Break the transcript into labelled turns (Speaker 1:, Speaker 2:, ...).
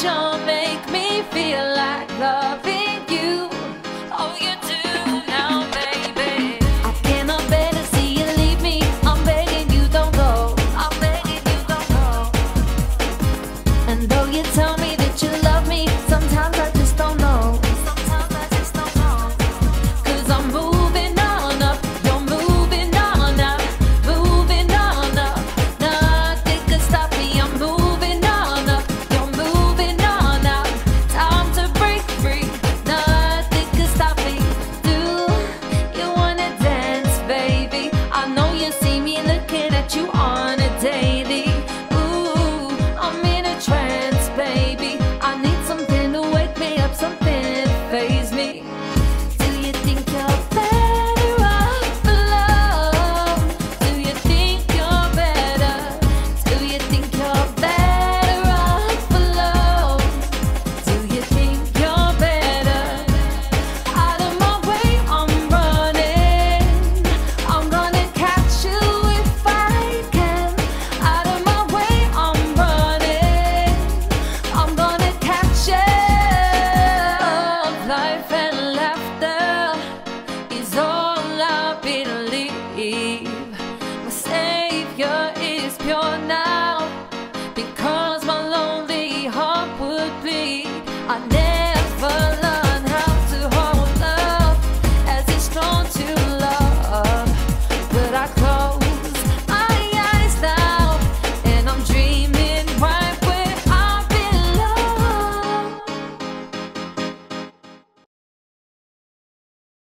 Speaker 1: sure make me feel like you are.